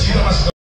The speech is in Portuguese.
Brasil é uma.